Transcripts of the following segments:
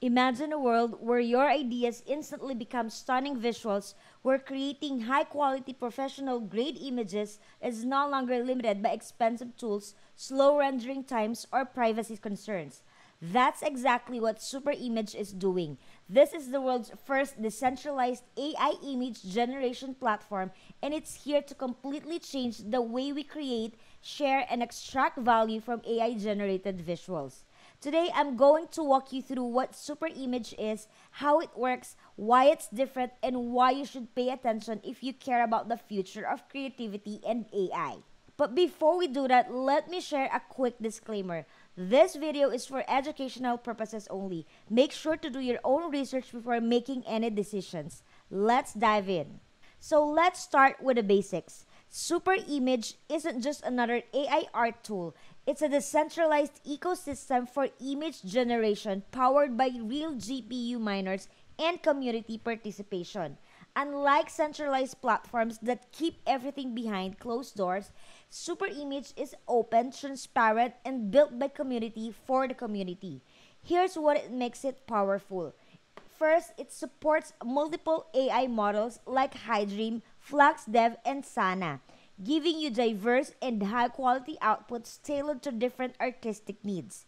Imagine a world where your ideas instantly become stunning visuals, where creating high quality professional grade images is no longer limited by expensive tools, slow rendering times, or privacy concerns. That's exactly what SuperImage is doing. This is the world's first decentralized AI image generation platform, and it's here to completely change the way we create, share, and extract value from AI generated visuals. Today, I'm going to walk you through what Super Image is, how it works, why it's different, and why you should pay attention if you care about the future of creativity and AI. But before we do that, let me share a quick disclaimer. This video is for educational purposes only. Make sure to do your own research before making any decisions. Let's dive in. So let's start with the basics. SuperImage isn't just another AI art tool. It's a decentralized ecosystem for image generation powered by real GPU miners and community participation. Unlike centralized platforms that keep everything behind closed doors, Super Image is open, transparent, and built by community for the community. Here's what it makes it powerful. First, it supports multiple AI models like HiDream, FluxDev, and Sana giving you diverse and high quality outputs tailored to different artistic needs.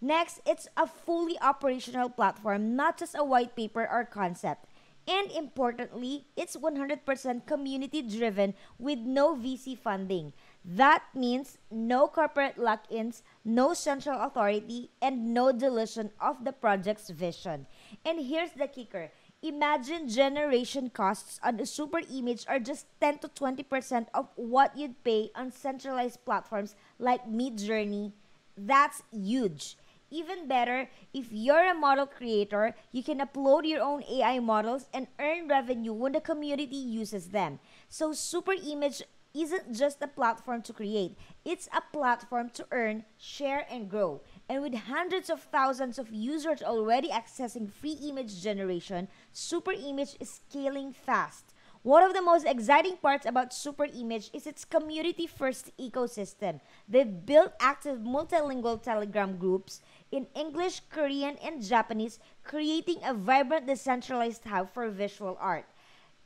Next, it's a fully operational platform, not just a white paper or concept. And importantly, it's 100% community driven with no VC funding. That means no corporate lock ins, no central authority, and no dilution of the project's vision. And here's the kicker Imagine generation costs on a SuperImage are just 10 to 20% of what you'd pay on centralized platforms like Midjourney. That's huge. Even better, if you're a model creator, you can upload your own AI models and earn revenue when the community uses them. So SuperImage isn't just a platform to create, it's a platform to earn, share, and grow. And with hundreds of thousands of users already accessing free image generation, Super Image is scaling fast. One of the most exciting parts about Super Image is its community first ecosystem. They've built active multilingual Telegram groups in English, Korean, and Japanese, creating a vibrant decentralized hub for visual art.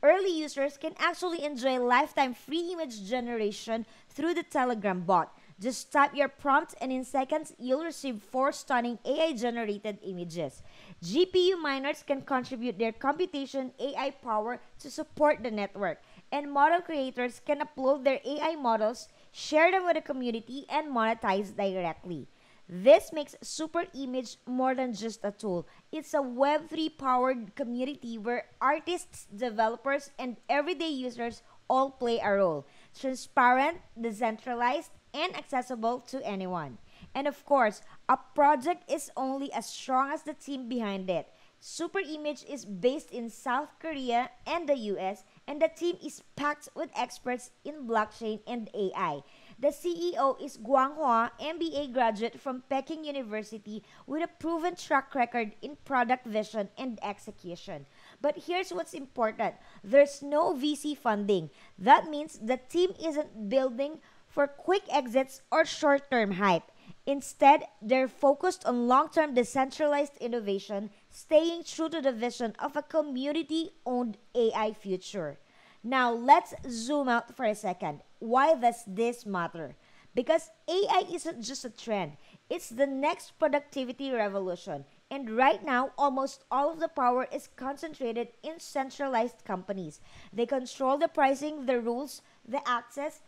Early users can actually enjoy lifetime free image generation through the Telegram bot. Just type your prompt and in seconds, you'll receive four stunning AI-generated images. GPU miners can contribute their computation AI power to support the network. And model creators can upload their AI models, share them with the community, and monetize directly. This makes SuperImage more than just a tool. It's a Web3 powered community where artists, developers, and everyday users all play a role. Transparent, decentralized, and accessible to anyone. And of course, a project is only as strong as the team behind it. SuperImage is based in South Korea and the US, and the team is packed with experts in blockchain and AI. The CEO is Guang Hua, MBA graduate from Peking University with a proven track record in product vision and execution. But here's what's important there's no VC funding. That means the team isn't building for quick exits or short term hype. Instead, they're focused on long term decentralized innovation, staying true to the vision of a community owned AI future. Now, let's zoom out for a second. Why does this matter? Because AI isn't just a trend, it's the next productivity revolution. And right now, almost all of the power is concentrated in centralized companies. They control the pricing, the rules, the access,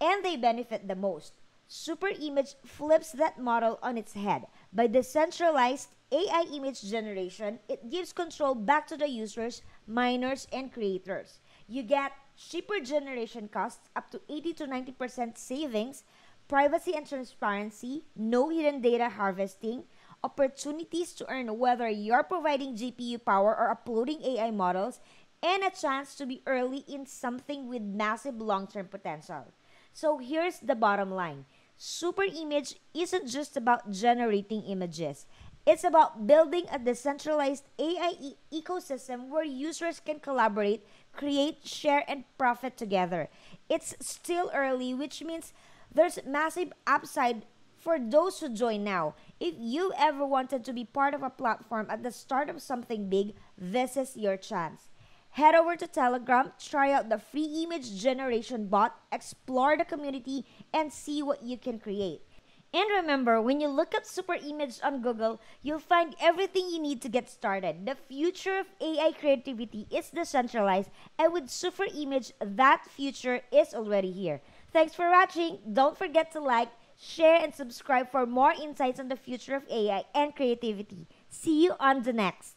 and they benefit the most. SuperImage flips that model on its head. By decentralized AI image generation, it gives control back to the users, miners, and creators. You get cheaper generation costs up to 80 to 90% savings, privacy and transparency, no hidden data harvesting, opportunities to earn whether you're providing GPU power or uploading AI models, and a chance to be early in something with massive long term potential. So here's the bottom line. Super Image isn't just about generating images. It's about building a decentralized AI e- ecosystem where users can collaborate, create, share, and profit together. It's still early, which means there's massive upside For those who join now, if you ever wanted to be part of a platform at the start of something big, this is your chance. Head over to Telegram, try out the free image generation bot, explore the community, and see what you can create. And remember, when you look up Super Image on Google, you'll find everything you need to get started. The future of AI creativity is decentralized, and with Super Image, that future is already here. Thanks for watching. Don't forget to like, share, and subscribe for more insights on the future of AI and creativity. See you on the next.